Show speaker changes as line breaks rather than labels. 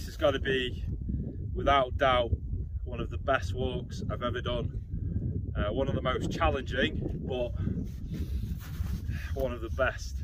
this has got to be, without doubt, one of the best walks I've ever done. Uh, one of the most challenging, but one of the best.